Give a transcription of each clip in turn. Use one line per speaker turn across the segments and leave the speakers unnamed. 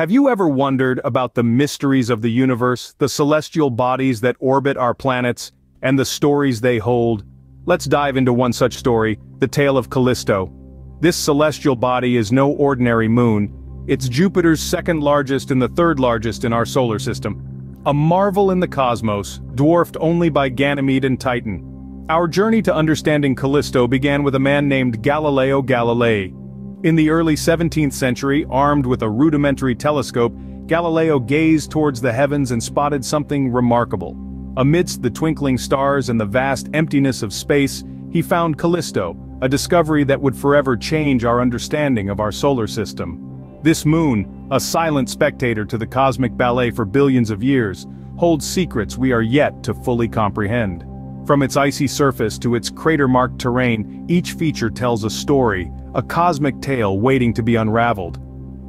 Have you ever wondered about the mysteries of the universe, the celestial bodies that orbit our planets, and the stories they hold? Let's dive into one such story, the tale of Callisto. This celestial body is no ordinary moon, it's Jupiter's second largest and the third largest in our solar system. A marvel in the cosmos, dwarfed only by Ganymede and Titan. Our journey to understanding Callisto began with a man named Galileo Galilei. In the early 17th century, armed with a rudimentary telescope, Galileo gazed towards the heavens and spotted something remarkable. Amidst the twinkling stars and the vast emptiness of space, he found Callisto, a discovery that would forever change our understanding of our solar system. This moon, a silent spectator to the cosmic ballet for billions of years, holds secrets we are yet to fully comprehend. From its icy surface to its crater-marked terrain, each feature tells a story, a cosmic tale waiting to be unraveled.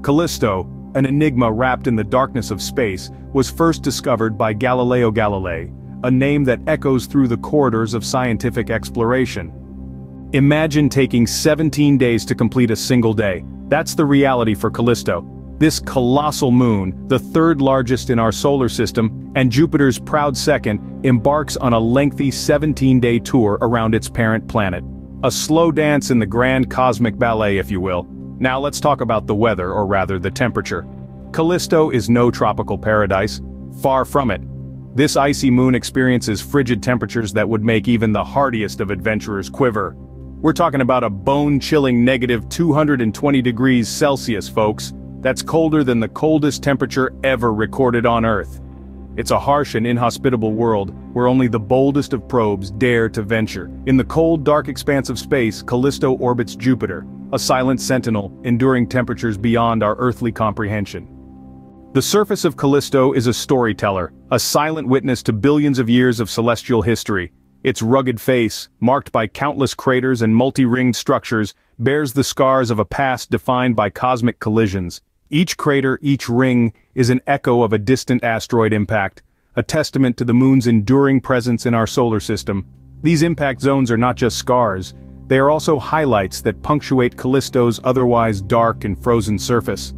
Callisto, an enigma wrapped in the darkness of space, was first discovered by Galileo Galilei, a name that echoes through the corridors of scientific exploration. Imagine taking 17 days to complete a single day, that's the reality for Callisto. This colossal moon, the third largest in our solar system, and Jupiter's proud second, embarks on a lengthy 17-day tour around its parent planet. A slow dance in the grand cosmic ballet if you will. Now let's talk about the weather or rather the temperature. Callisto is no tropical paradise, far from it. This icy moon experiences frigid temperatures that would make even the hardiest of adventurers quiver. We're talking about a bone-chilling negative 220 degrees Celsius, folks. That's colder than the coldest temperature ever recorded on Earth. It's a harsh and inhospitable world, where only the boldest of probes dare to venture. In the cold, dark expanse of space, Callisto orbits Jupiter, a silent sentinel, enduring temperatures beyond our earthly comprehension. The surface of Callisto is a storyteller, a silent witness to billions of years of celestial history, its rugged face, marked by countless craters and multi-ringed structures, bears the scars of a past defined by cosmic collisions. Each crater, each ring, is an echo of a distant asteroid impact, a testament to the moon's enduring presence in our solar system. These impact zones are not just scars, they are also highlights that punctuate Callisto's otherwise dark and frozen surface.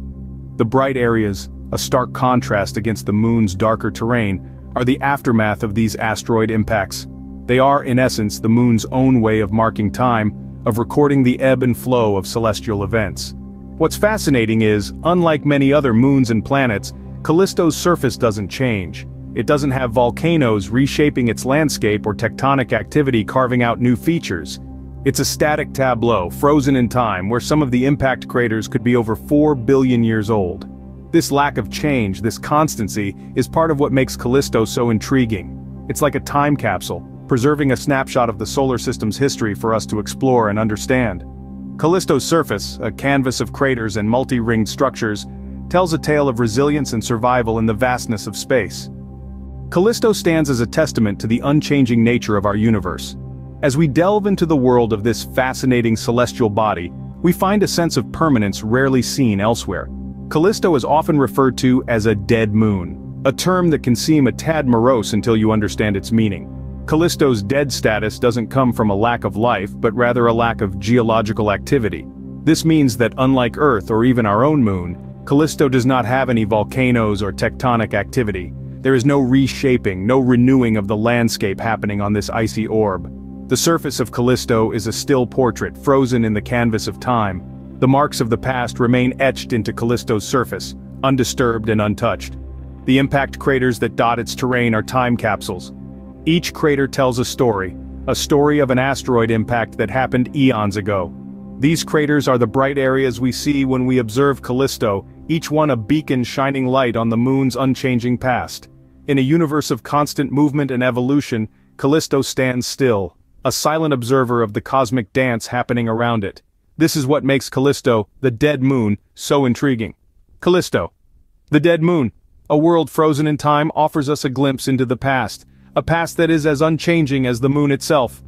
The bright areas, a stark contrast against the moon's darker terrain, are the aftermath of these asteroid impacts. They are, in essence, the moon's own way of marking time, of recording the ebb and flow of celestial events. What's fascinating is, unlike many other moons and planets, Callisto's surface doesn't change. It doesn't have volcanoes reshaping its landscape or tectonic activity carving out new features. It's a static tableau, frozen in time, where some of the impact craters could be over 4 billion years old. This lack of change, this constancy, is part of what makes Callisto so intriguing. It's like a time capsule, preserving a snapshot of the solar system's history for us to explore and understand. Callisto's surface, a canvas of craters and multi-ringed structures, tells a tale of resilience and survival in the vastness of space. Callisto stands as a testament to the unchanging nature of our universe. As we delve into the world of this fascinating celestial body, we find a sense of permanence rarely seen elsewhere. Callisto is often referred to as a dead moon, a term that can seem a tad morose until you understand its meaning. Callisto's dead status doesn't come from a lack of life but rather a lack of geological activity. This means that unlike Earth or even our own moon, Callisto does not have any volcanoes or tectonic activity. There is no reshaping, no renewing of the landscape happening on this icy orb. The surface of Callisto is a still portrait frozen in the canvas of time. The marks of the past remain etched into Callisto's surface, undisturbed and untouched. The impact craters that dot its terrain are time capsules, each crater tells a story, a story of an asteroid impact that happened eons ago. These craters are the bright areas we see when we observe Callisto, each one a beacon shining light on the moon's unchanging past. In a universe of constant movement and evolution, Callisto stands still, a silent observer of the cosmic dance happening around it. This is what makes Callisto, the dead moon, so intriguing. Callisto. The dead moon. A world frozen in time offers us a glimpse into the past, a past that is as unchanging as the moon itself.